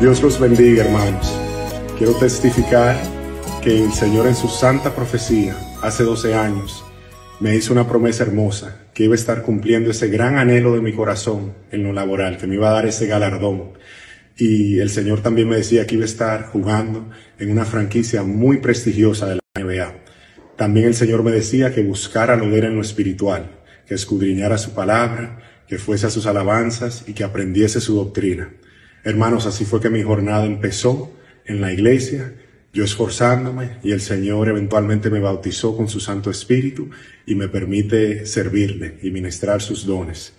Dios los bendiga, hermanos. Quiero testificar que el Señor en su santa profecía, hace 12 años, me hizo una promesa hermosa, que iba a estar cumpliendo ese gran anhelo de mi corazón en lo laboral, que me iba a dar ese galardón. Y el Señor también me decía que iba a estar jugando en una franquicia muy prestigiosa de la NBA. También el Señor me decía que buscara lo ver en lo espiritual, que escudriñara su palabra, que fuese a sus alabanzas y que aprendiese su doctrina. Hermanos, así fue que mi jornada empezó en la iglesia, yo esforzándome y el Señor eventualmente me bautizó con su Santo Espíritu y me permite servirle y ministrar sus dones.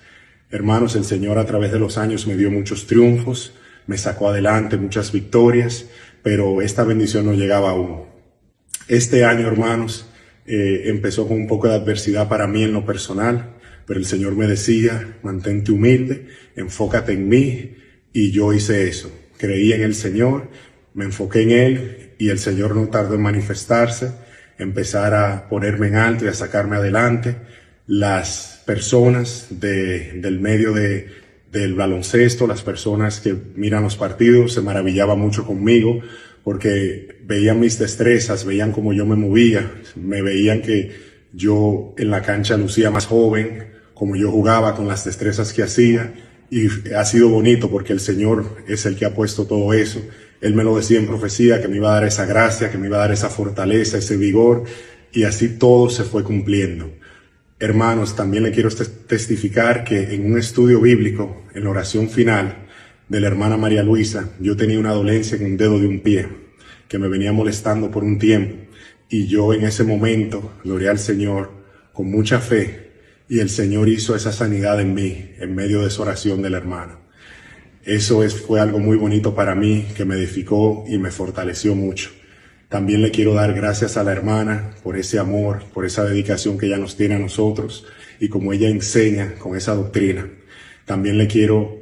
Hermanos, el Señor a través de los años me dio muchos triunfos, me sacó adelante muchas victorias, pero esta bendición no llegaba aún. Este año, hermanos, eh, empezó con un poco de adversidad para mí en lo personal, pero el Señor me decía, mantente humilde, enfócate en mí, y yo hice eso. Creí en el Señor, me enfoqué en Él y el Señor no tardó en manifestarse, empezar a ponerme en alto y a sacarme adelante. Las personas de, del medio de, del baloncesto, las personas que miran los partidos, se maravillaban mucho conmigo porque veían mis destrezas, veían cómo yo me movía, me veían que yo en la cancha lucía más joven, como yo jugaba con las destrezas que hacía y ha sido bonito porque el Señor es el que ha puesto todo eso. Él me lo decía en profecía, que me iba a dar esa gracia, que me iba a dar esa fortaleza, ese vigor, y así todo se fue cumpliendo. Hermanos, también le quiero testificar que en un estudio bíblico, en la oración final de la hermana María Luisa, yo tenía una dolencia en un dedo de un pie que me venía molestando por un tiempo. Y yo en ese momento, gloré al Señor, con mucha fe, y el Señor hizo esa sanidad en mí, en medio de esa oración del hermano. Eso es, fue algo muy bonito para mí, que me edificó y me fortaleció mucho. También le quiero dar gracias a la hermana por ese amor, por esa dedicación que ella nos tiene a nosotros y como ella enseña con esa doctrina. También le quiero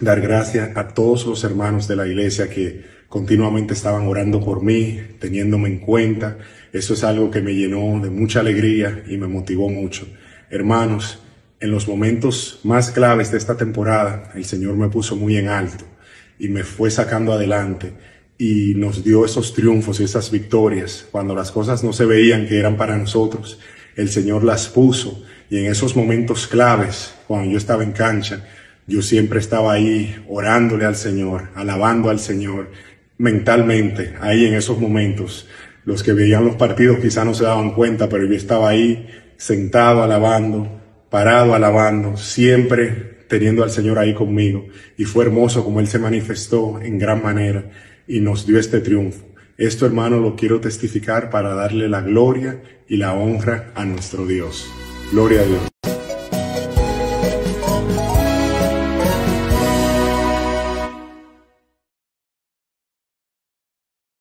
dar gracias a todos los hermanos de la iglesia que continuamente estaban orando por mí, teniéndome en cuenta. Eso es algo que me llenó de mucha alegría y me motivó mucho. Hermanos, en los momentos más claves de esta temporada, el Señor me puso muy en alto y me fue sacando adelante y nos dio esos triunfos y esas victorias. Cuando las cosas no se veían que eran para nosotros, el Señor las puso y en esos momentos claves, cuando yo estaba en cancha, yo siempre estaba ahí orándole al Señor, alabando al Señor mentalmente, ahí en esos momentos. Los que veían los partidos quizá no se daban cuenta, pero yo estaba ahí sentado alabando, parado alabando, siempre teniendo al Señor ahí conmigo. Y fue hermoso como Él se manifestó en gran manera y nos dio este triunfo. Esto, hermano, lo quiero testificar para darle la gloria y la honra a nuestro Dios. Gloria a Dios.